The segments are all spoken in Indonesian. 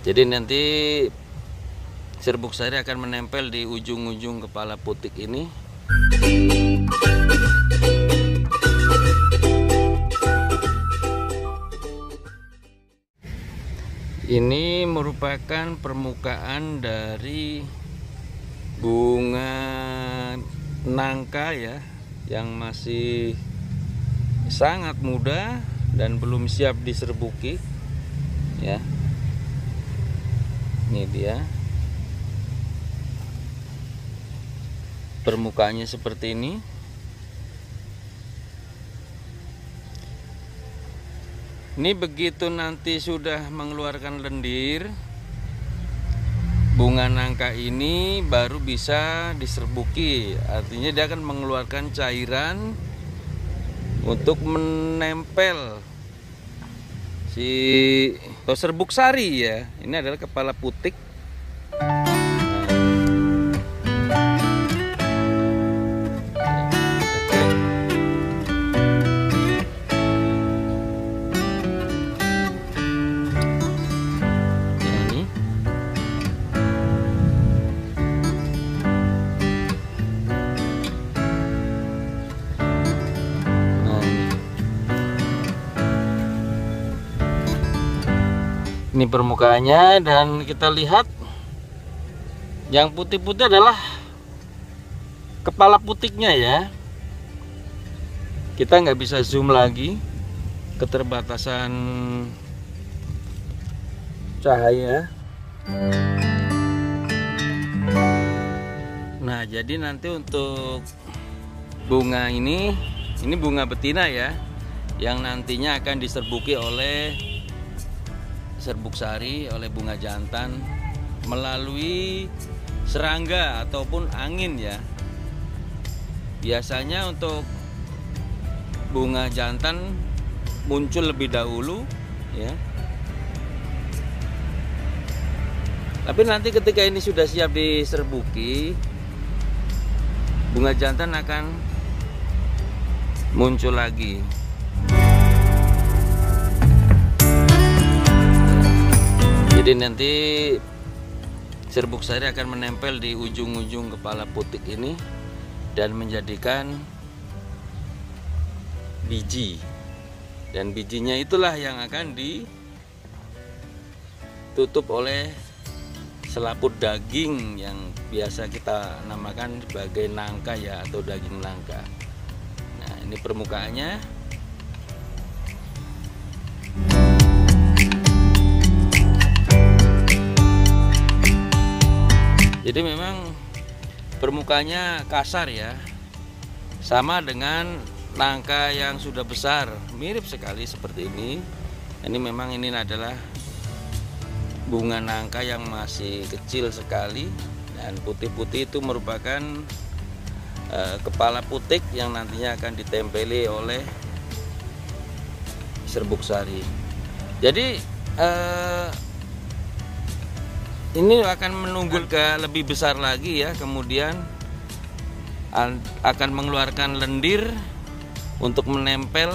jadi nanti serbuk sari akan menempel di ujung-ujung kepala putik ini. Ini merupakan permukaan dari bunga nangka ya yang masih sangat muda dan belum siap diserbuki ya ini dia. Permukaannya seperti ini. Ini begitu nanti sudah mengeluarkan lendir bunga nangka ini baru bisa diserbuki. Artinya dia akan mengeluarkan cairan untuk menempel si serbuk sari ya. Ini adalah kepala putik ini permukaannya dan kita lihat yang putih-putih adalah kepala putiknya ya. Kita nggak bisa zoom lagi. Keterbatasan cahaya. Nah jadi nanti untuk bunga ini ini bunga betina ya yang nantinya akan diserbuki oleh serbuk sari oleh bunga jantan melalui serangga ataupun angin ya. Biasanya untuk bunga jantan muncul lebih dahulu ya. Tapi nanti ketika ini sudah siap diserbuki bunga jantan akan muncul lagi jadi nanti serbuk sari akan menempel di ujung-ujung kepala putik ini dan menjadikan biji. Dan bijinya itulah yang akan ditutup oleh selaput daging yang biasa kita namakan sebagai nangka ya atau daging nangka. Nah ini permukaannya jadi memang permukaannya kasar ya. Sama dengan nangka yang sudah besar. Mirip sekali seperti ini. Ini memang ini adalah bunga nangka yang masih kecil sekali. Dan putih-putih itu merupakan uh, kepala putik yang nantinya akan ditempeli oleh serbuk sari. Jadi uh, ini akan menunggu ke lebih besar lagi ya kemudian akan mengeluarkan lendir untuk menempel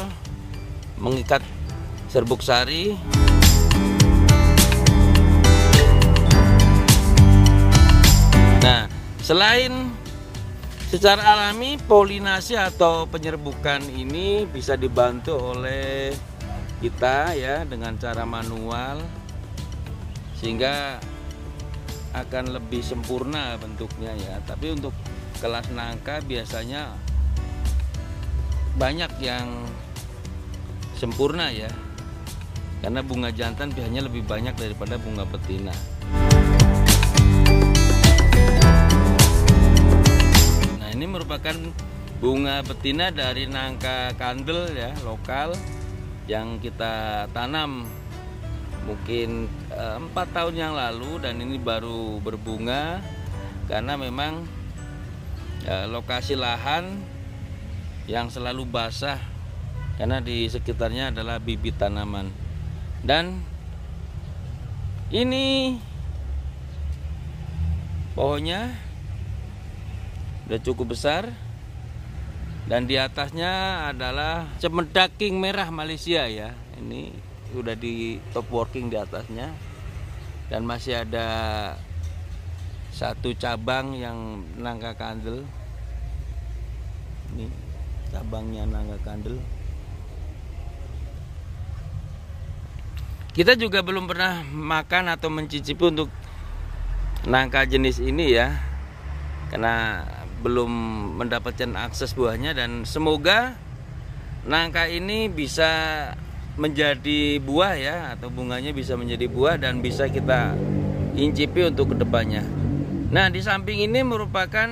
mengikat serbuk sari. Nah selain secara alami polinasi atau penyerbukan ini bisa dibantu oleh kita ya dengan cara manual sehingga akan lebih sempurna bentuknya ya. Tapi untuk kelas nangka biasanya banyak yang sempurna ya. Karena bunga jantan biasanya lebih banyak daripada bunga betina. Nah ini merupakan bunga betina dari nangka kandel ya lokal yang kita tanam mungkin eh, empat tahun yang lalu dan ini baru berbunga karena memang ya, lokasi lahan yang selalu basah karena di sekitarnya adalah bibit tanaman. Dan ini pohonnya udah cukup besar dan di atasnya adalah cemedaking merah Malaysia ya. Ini udah di top working di atasnya. Dan masih ada satu cabang yang nangka kandel. Ini cabangnya nangka kandel. Kita juga belum pernah makan atau mencicipi untuk nangka jenis ini ya. Karena belum mendapatkan akses buahnya dan semoga nangka ini bisa menjadi buah ya atau bunganya bisa menjadi buah dan bisa kita incipi untuk ke depannya. Nah, di samping ini merupakan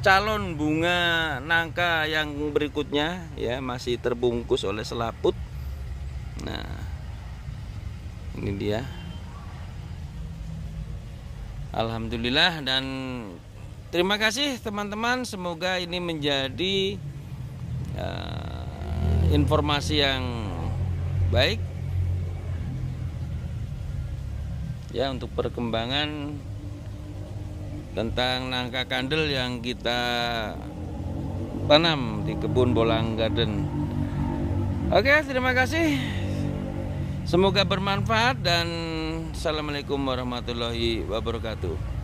calon bunga nangka yang berikutnya ya masih terbungkus oleh selaput. Nah, ini dia. Alhamdulillah dan terima kasih teman-teman. Semoga ini menjadi uh, informasi yang baik ya untuk perkembangan tentang nangka kandel yang kita tanam di kebun Bolang Garden. Oke, terima kasih. Semoga bermanfaat dan Assalamualaikum warahmatullahi wabarakatuh.